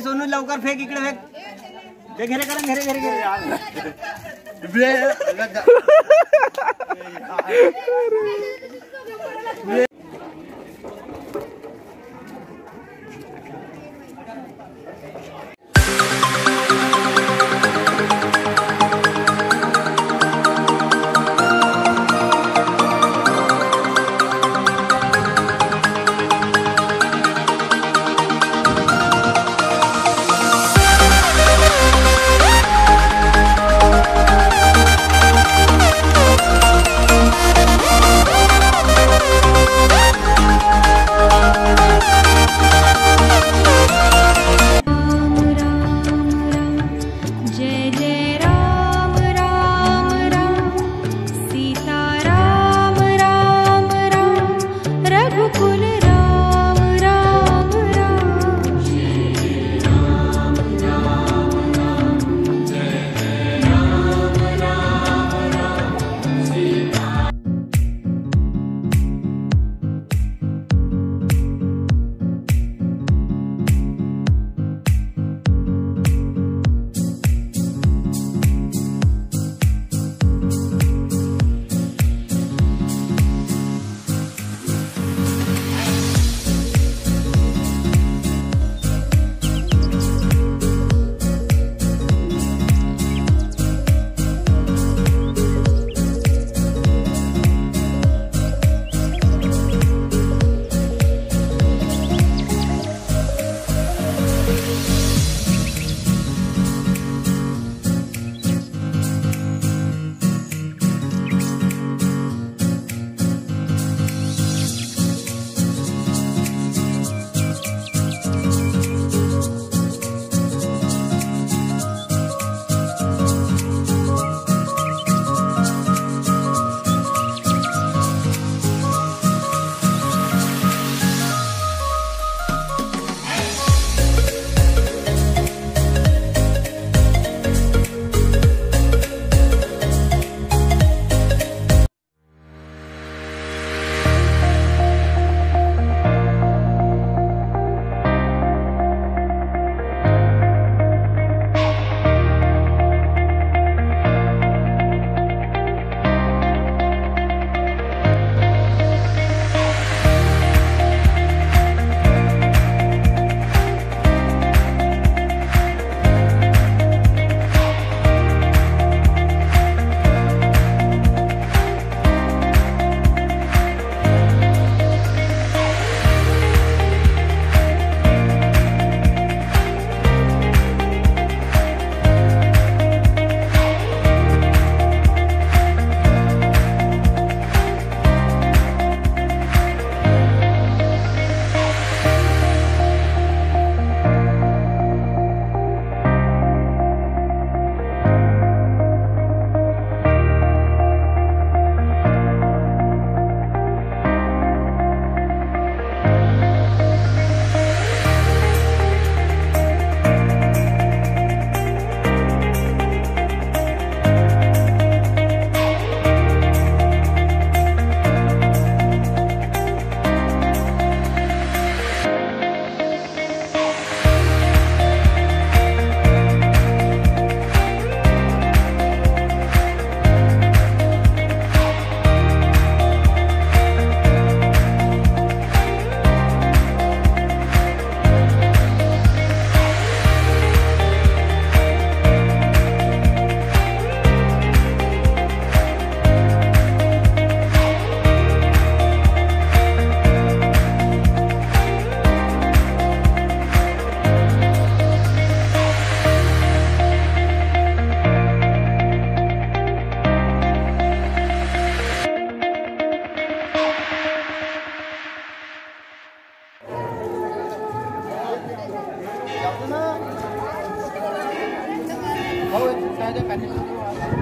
ए सोनू लवकर फेक इकडे फेक ते घेरे करा घेरे घेरे घेरे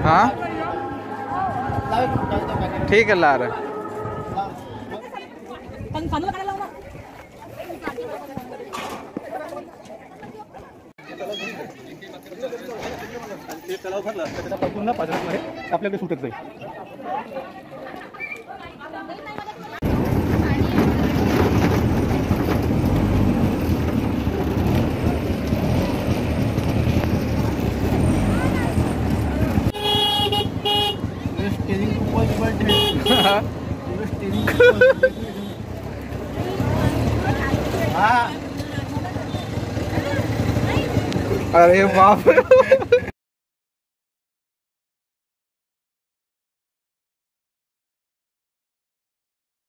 हाँ? ठीक है ला रहे। आपल्याकडे सुटत जाईल हा अरे बाप